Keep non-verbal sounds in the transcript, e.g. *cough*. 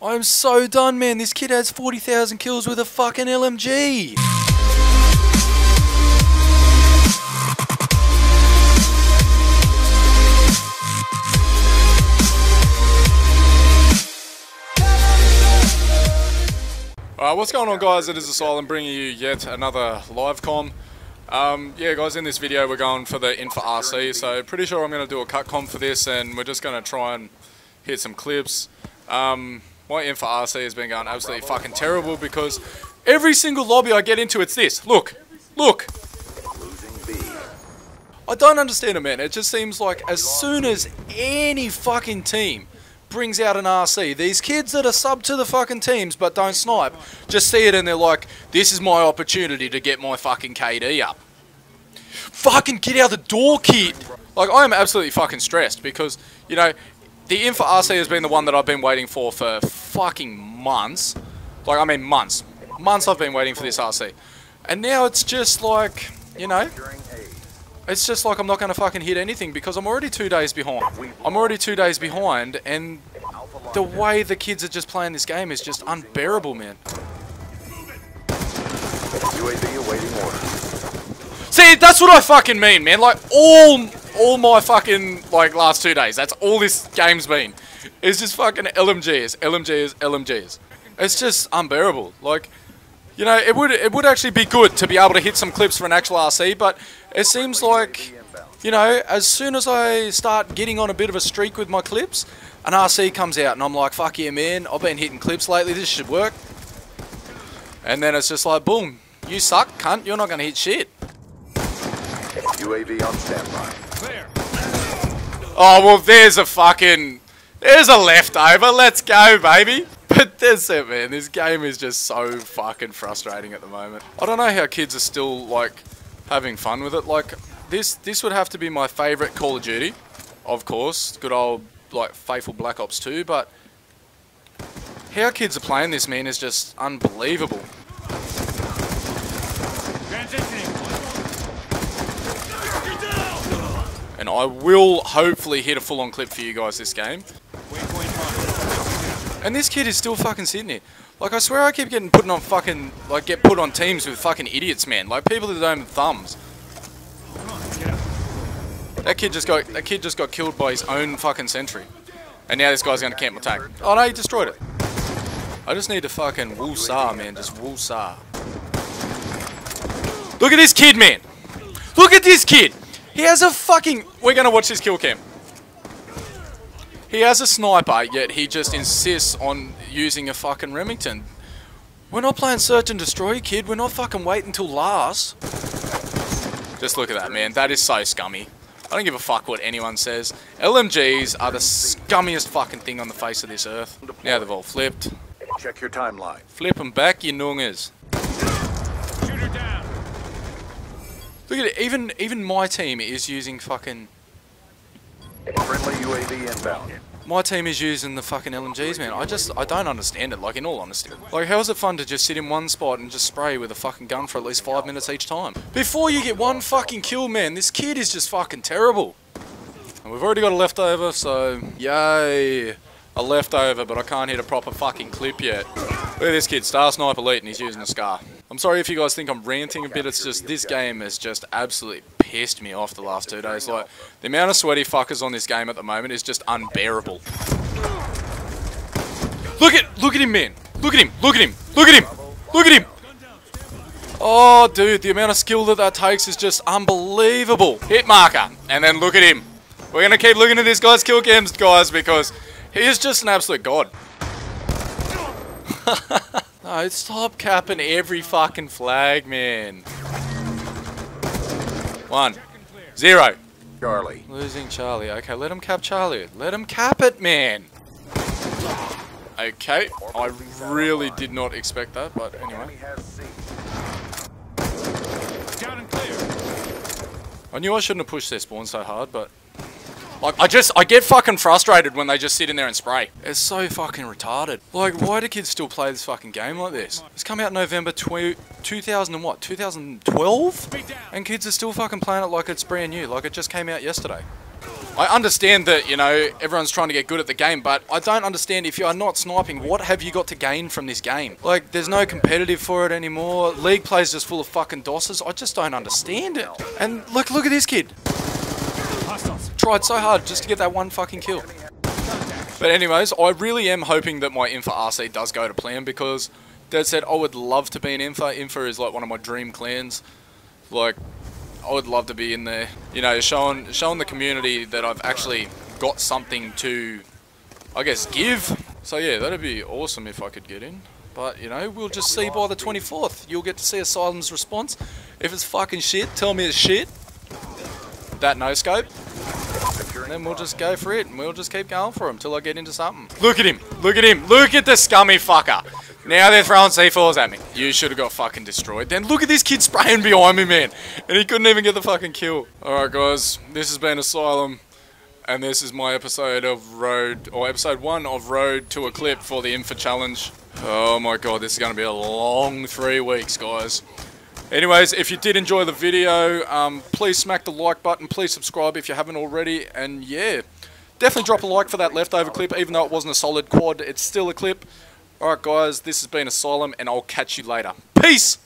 I'm so done, man. This kid has 40,000 kills with a fucking LMG. Alright, what's going on guys? It is Asylum bringing you yet another live com. Um, yeah guys, in this video we're going for the Infa RC, so pretty sure I'm going to do a cut com for this and we're just going to try and hit some clips. Um, my Infa RC has been going absolutely fucking terrible because every single lobby I get into it's this. Look, look. I don't understand it man, it just seems like as soon as any fucking team brings out an RC. These kids that are sub to the fucking teams but don't snipe just see it and they're like, this is my opportunity to get my fucking KD up. Fucking get out the door, kid! Like, I am absolutely fucking stressed because, you know, the Infa RC has been the one that I've been waiting for for fucking months. Like, I mean months. Months I've been waiting for this RC. And now it's just like, you know, it's just like I'm not going to fucking hit anything because I'm already two days behind. I'm already two days behind and the way the kids are just playing this game is just unbearable, man. UAV awaiting orders. See, that's what I fucking mean, man. Like, all all my fucking, like, last two days, that's all this game's been. It's just fucking LMGs, LMGs, LMGs. It's just unbearable. Like, you know, it would it would actually be good to be able to hit some clips for an actual RC, but it seems like, you know, as soon as I start getting on a bit of a streak with my clips, an RC comes out and I'm like, fuck yeah, man, I've been hitting clips lately, this should work. And then it's just like, boom, you suck, cunt, you're not going to hit shit. UAV on standby. Oh, well, there's a fucking... There's a leftover. Let's go, baby. But that's it, man. This game is just so fucking frustrating at the moment. I don't know how kids are still, like, having fun with it. Like, this this would have to be my favourite Call of Duty. Of course. Good old, like, faithful Black Ops 2. But how kids are playing this, man, is just unbelievable. And I will hopefully hit a full-on clip for you guys this game. And this kid is still fucking sitting here. Like, I swear I keep getting put on fucking, like, get put on teams with fucking idiots, man. Like, people that don't have thumbs. That kid just got, that kid just got killed by his own fucking sentry. And now this guy's gonna camp attack. Oh no, he destroyed it. I just need to fucking woosah, man. Just woosah. Look at this kid, man. Look at this kid. He has a fucking... We're gonna watch this kill cam. He has a sniper, yet he just insists on using a fucking Remington. We're not playing search and destroy, kid. We're not fucking waiting until last. Just look at that, man. That is so scummy. I don't give a fuck what anyone says. LMGs are the scummiest fucking thing on the face of this earth. Now they've all flipped. Check your timeline. Flip them back, you noongers. Look at it. Even even my team is using fucking. Friendly UAV inbound. My team is using the fucking LMGs, man. I just I don't understand it. Like in all honesty, like how is it fun to just sit in one spot and just spray with a fucking gun for at least five minutes each time before you get one fucking kill, man? This kid is just fucking terrible. And we've already got a leftover, so yay, a leftover. But I can't hit a proper fucking clip yet. Look at this kid, Star Sniper Elite, and he's using a scar. I'm sorry if you guys think I'm ranting a bit. It's just this game has just absolutely pissed me off the last two days. Like the amount of sweaty fuckers on this game at the moment is just unbearable. Look at look at him, man. Look at him. Look at him. Look at him. Look at him. Oh, dude, the amount of skill that that takes is just unbelievable. Hit marker, and then look at him. We're gonna keep looking at this guy's kill cams, guys, because he is just an absolute god. *laughs* no, stop capping every fucking flag, man. One. Zero. Charlie. Losing Charlie. Okay, let him cap Charlie. Let him cap it, man. Okay, I really did not expect that, but anyway. Enemy has C. I knew I shouldn't have pushed their spawn so hard, but... Like, I just, I get fucking frustrated when they just sit in there and spray. It's so fucking retarded. Like, why do kids still play this fucking game like this? It's come out November tw 2000 and what, 2012? And kids are still fucking playing it like it's brand new, like it just came out yesterday. I understand that, you know, everyone's trying to get good at the game, but I don't understand if you are not sniping, what have you got to gain from this game? Like, there's no competitive for it anymore. League play's just full of fucking dosses. I just don't understand it. And look, look at this kid. Tried so hard just to get that one fucking kill. But anyways, I really am hoping that my Infa RC does go to plan because Dad said I would love to be in Infa. Infa is like one of my dream clans. Like, I would love to be in there. You know, showing showing the community that I've actually got something to, I guess, give. So yeah, that'd be awesome if I could get in. But, you know, we'll just see by the 24th. You'll get to see Asylum's response. If it's fucking shit, tell me it's shit. That no scope. And then we'll just go for it, and we'll just keep going for him till I get into something. Look at him! Look at him! Look at the scummy fucker! Now they're throwing C4s at me. You should have got fucking destroyed. Then look at this kid spraying behind me, man. And he couldn't even get the fucking kill. Alright, guys. This has been Asylum. And this is my episode of Road, or episode one of Road to a Clip for the Infa Challenge. Oh my god, this is going to be a long three weeks, guys. Anyways, if you did enjoy the video, um, please smack the like button. Please subscribe if you haven't already. And yeah, definitely drop a like for that leftover clip. Even though it wasn't a solid quad, it's still a clip. Alright guys, this has been Asylum, and I'll catch you later. Peace!